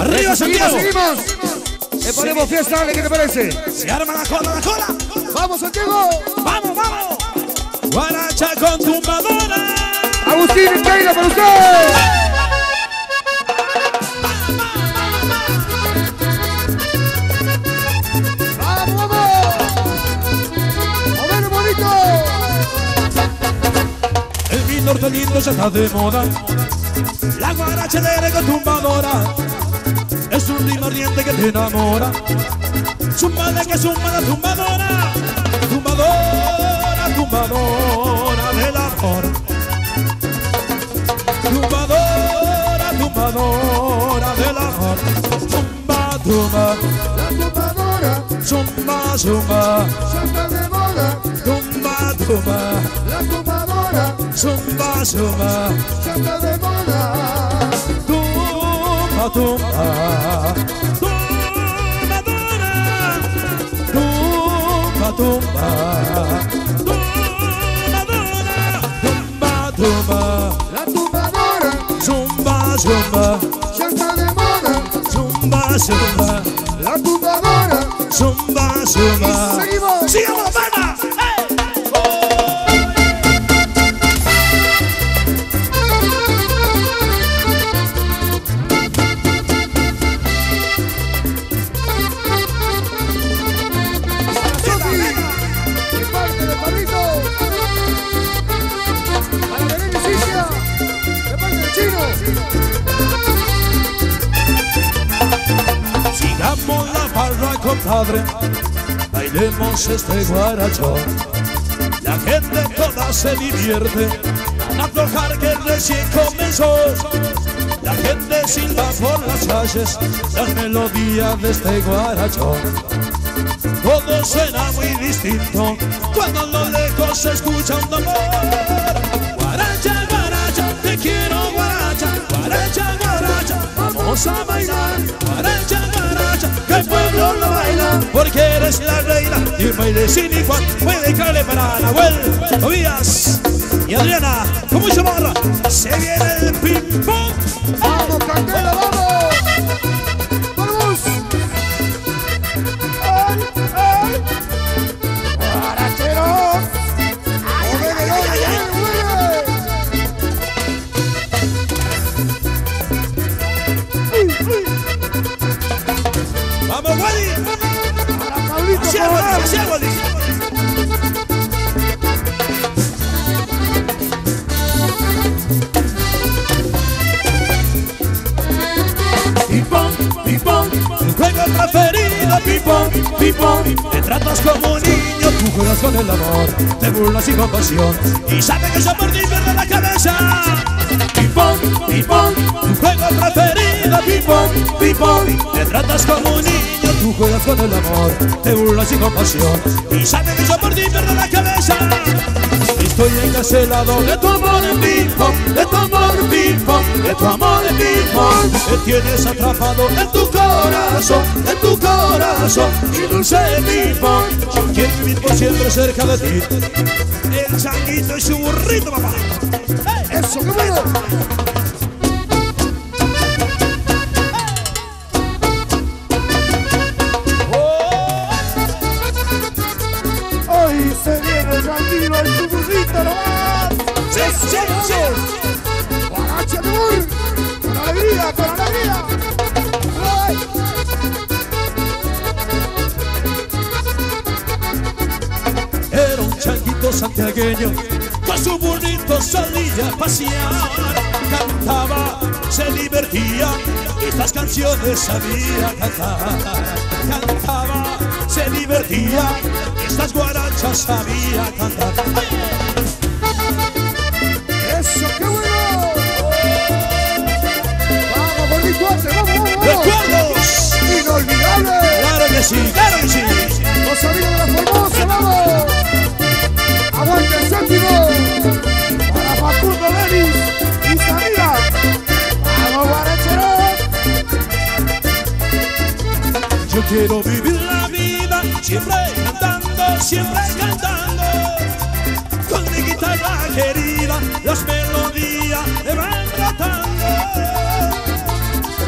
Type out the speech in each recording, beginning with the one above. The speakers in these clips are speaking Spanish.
Arriba, seguimos, Santiago. seguimos. Le ponemos fiesta, dale, ¿qué te parece? Se arma la cola, la cola. ¡Vamos, Santiago! Vamos, vamos. Guaracha con tumbadora. Agustín Keila para usted. ¡Vamos, vamos! ¡A ver, bonito! El mi norte lindo ya está de moda. La guaracha de con tumbadora. Es un ritmo ardiente que te enamora. Zumba de que zumba tumbadora. Tumbadora, tumbadora del amor. Tumbadora, tumbadora del amor. Zumba, tumba, La tumbadora zumba, zumba. está de moda. Tumba, tumba, La tumbadora zumba, zumba. está de moda. Tumba, tumba. Tumba, tumba. Tumba, tumba. La tumbadora Zumba, zumba. ya está de moda. Zumba, zumba. La tumbadora. Zumba, zumba. Bailemos este guaracho. La gente toda se divierte. Al aflojar que recién comenzó. La gente silba por las calles. Las melodías de este guaracho. Todo suena muy distinto cuando lo lejos se escucha un dolor. Guaracha, guaracha, te quiero guaracha, guaracha, guaracha, vamos a bailar. Guaracha, guaracha, que el pueblo lo baila, porque eres la reina y un baile sin igual. Voy a dedicarle para Nahuel, Tobías y Adriana, con mucho amor. Se viene el ping ping-pong, ping-pong. Te tratas como un niño, tú juegas con el amor, te burlas sin compasión y sabes que yo por ti pierdo la cabeza. Ping-pong, ping-pong, tu juego preferido, ping-pong, ping-pong. Te tratas como un niño, tú juegas con el amor, te burlas sin compasión y sabes que yo por ti pierdo la cabeza. Estoy encarcelado de tu amor en ping-pong, de tu amor ping-pong, de tu amor ping-pong. Me tienes atrapado en tu corazón, en tu corazón, y dulce ping-pong. Yo quiero vivir por siempre cerca de ti. El changuito y su burrito, papá. Eso, santiagueño, con su burrito salía a pasear. Cantaba, se divertía, estas canciones sabía cantar. Cantaba, se divertía, estas guarachas sabía cantar. Siempre cantando, siempre cantando. Con mi guitarra querida, las melodías me van tratando.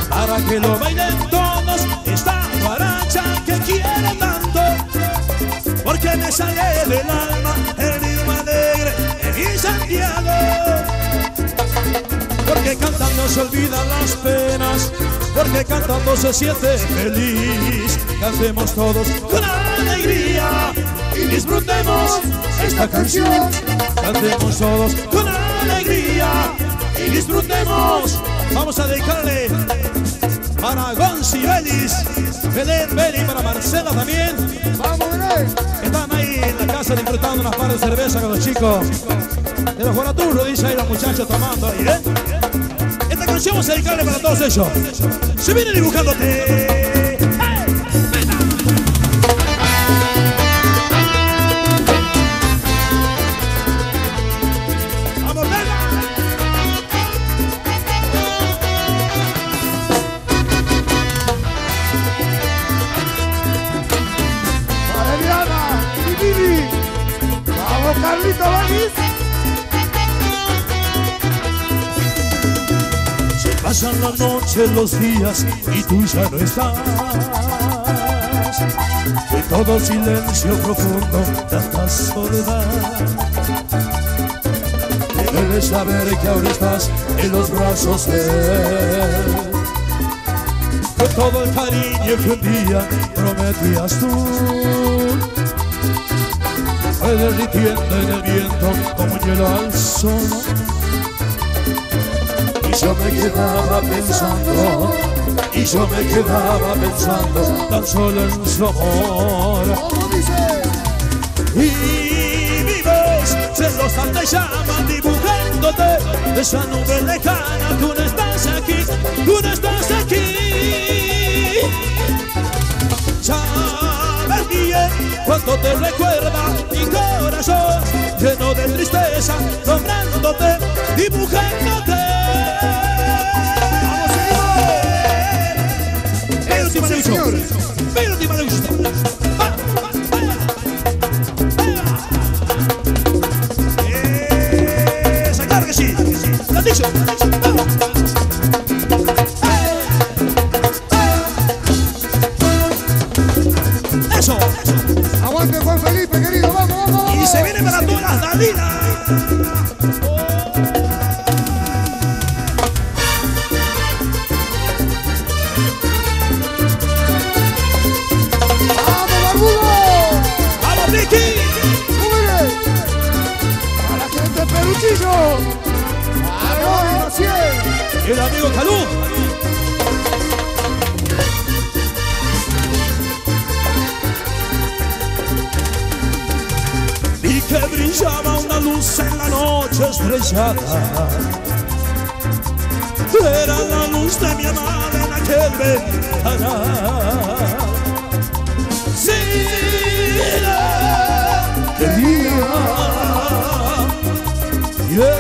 Para que lo bailen todos esta guaracha que quieren tanto. Porque me sale del alma el ritmo alegre de mi Santiago. Porque cantando se olvidan las penas, porque cantando se siente feliz. Cantemos todos con alegría y disfrutemos esta canción. Cantemos todos con alegría y disfrutemos. Vamos a dedicarle para Gonzi Belis, Belén Beli, para Marcela también. Vamos, Belén. Están ahí en la casa disfrutando unas par de cerveza con los chicos de los Guaraturros, dice ahí los muchachos tomando ahí, ¿eh? Esta canción vamos a dedicarle para todos ellos. Se viene dibujándote. Noche, los días y tú ya no estás. De todo silencio profundo, tanta soledad. Debes saber que ahora estás en los brazos de él. Todo el cariño que un día prometías tú. Fue derritiendo en el viento como hielo al sol. Y yo me quedaba pensando, y yo me quedaba pensando tan solo en su amor. Y mi voz celosa te llama dibujándote esa nube lejana. Tú no estás aquí, tú no estás aquí. Sabes bien cuánto te recuerda mi corazón el amigo Calú. Vi que brillaba una luz en la noche estrellada. Era la luz de mi amada en aquel ventanal.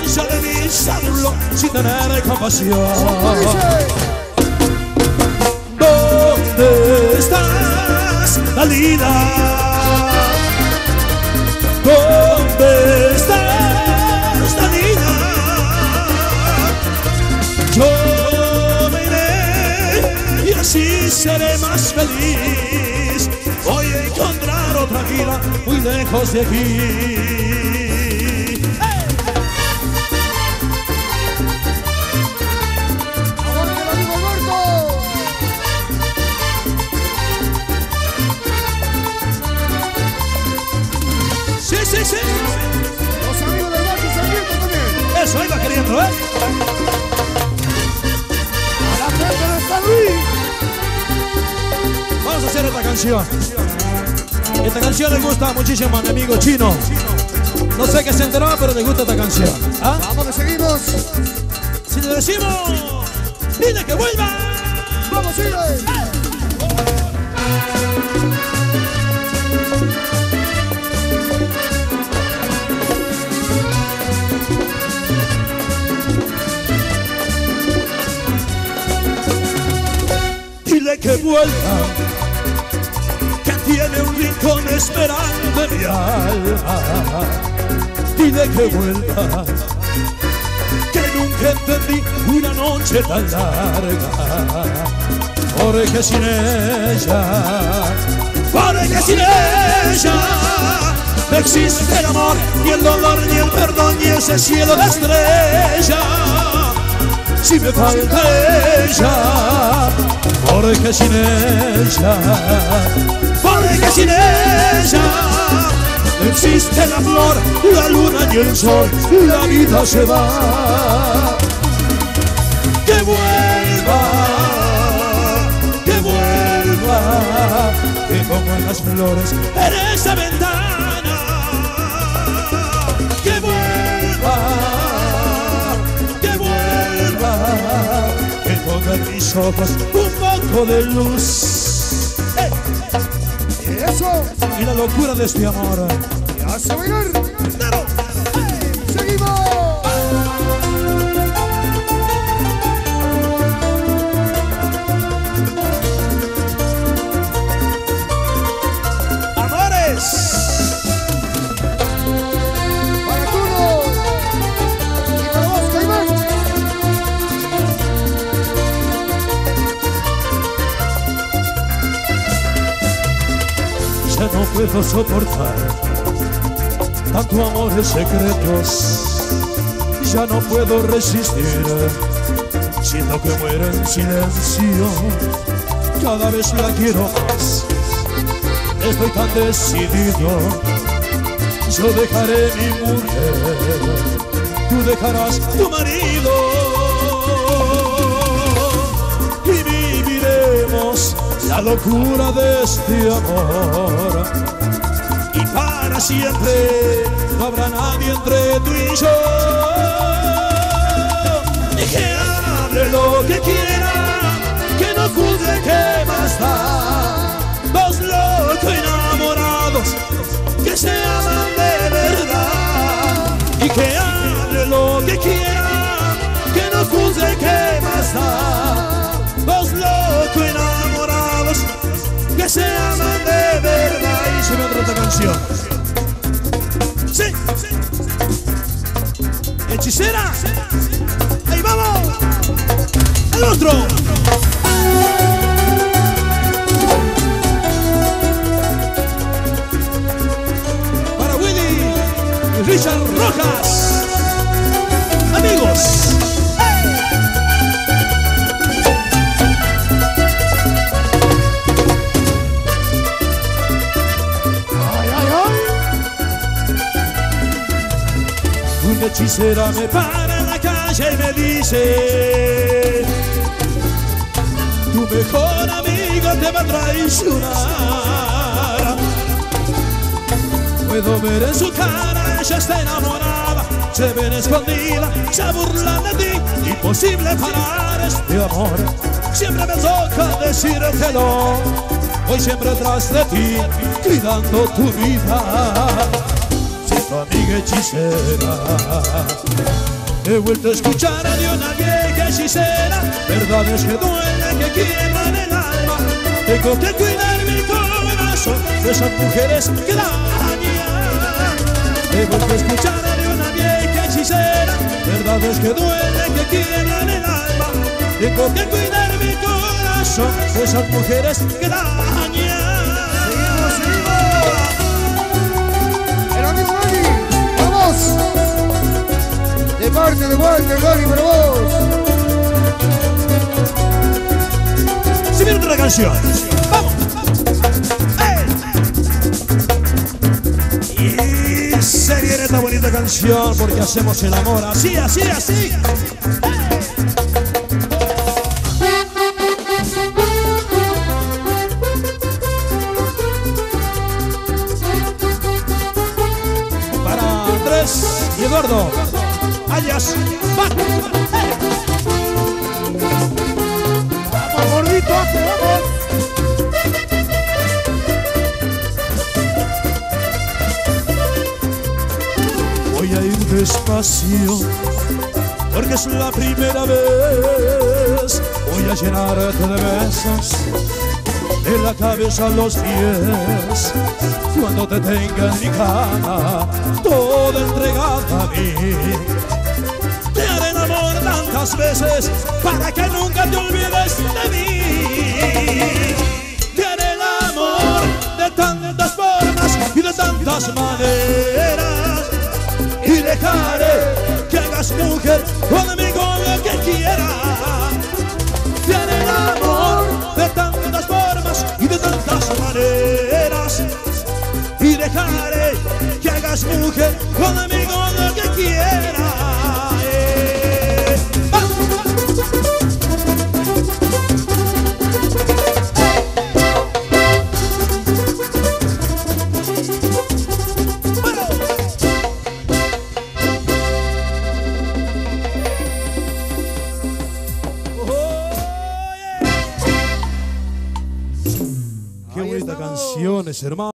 Mí se burló sin tener compasión. ¿Dónde estás, Dalila? ¿Dónde estás, Dalila? Yo me iré y así seré más feliz. Voy a encontrar otra vida muy lejos de aquí. Sí, sí. Los amigos del Valle Sarmiento también. Eso iba queriendo, ¿eh? A la gente de San Luis. Vamos a hacer otra canción. Esta canción le gusta muchísimo a mi amigo chino. No sé qué se enteró, pero le gusta esta canción. ¿Ah? Vamos que seguimos. Si le decimos, dile que vuelva. Vamos, sigue. Dile que vuelva. Que tiene un rincón esperando en mi alma. Dile que vuelva. Que nunca entendí una noche tan larga, porque sin ella, porque sin ella no existe el amor, ni el dolor, ni el perdón, ni ese cielo de estrella. Si me porque sin ella, porque sin ella no existe el amor, la luna y el sol, la vida se va. Que vuelva, que vuelva, que en las flores en esa ventana. Que vuelva, ojos un poco de luz. ¡Eh! Eso. Y la locura de este amor. Ya se puedo soportar tanto amores secretos. Ya no puedo resistir. Siento que muero en silencio. Cada vez la quiero más. Estoy tan decidido. Yo dejaré mi mujer. Tú dejarás tu marido. La locura de este amor. Y para siempre no habrá nadie entre tú y yo. Y que hable lo que quiera, que no juzgue que más da. Dos locos enamorados que se aman de verdad. Y que hable lo que quiera, que no juzgue que canción. Sí. Hechicera. Ahí vamos. El otro. Para Willy y Richard Rojas. Amigos. Una hechicera me para en la calle y me dice Tu mejor amigo te va a traicionar Puedo ver en su cara, ella está enamorada Se ven escondida, se burlan de ti Imposible parar este amor. Siempre me toca decírtelo Voy siempre tras de ti, cuidando tu vida He vuelto a escuchar a de una vieja hechicera, verdades que duelen, que quiebran el alma. Tengo que cuidar mi corazón de esas mujeres que dañan. He vuelto a escuchar a de una vieja hechicera, verdades que duelen, que quiebran el alma. Tengo que cuidar mi corazón de esas mujeres que dañan. Dani, para vos. Si viene otra canción. ¡Vamos! ¡Eh! Y se viene esta bonita canción porque hacemos el amor así, así, así. Para Andrés y Eduardo, alias Bac. Vamos, gordito, vamos. Voy a ir despacio porque es la primera vez. Voy a llenarte de besos de la cabeza a los pies. Cuando te tenga en mi cama, toda entregada a mí. Veces para que nunca te olvides de mí. Tiene el amor de tantas formas y de tantas maneras. Y dejaré que hagas mujer conmigo lo que quieras. Tiene el amor de tantas formas y de tantas maneras. Y dejaré que hagas mujer conmigo lo que quieras. Qué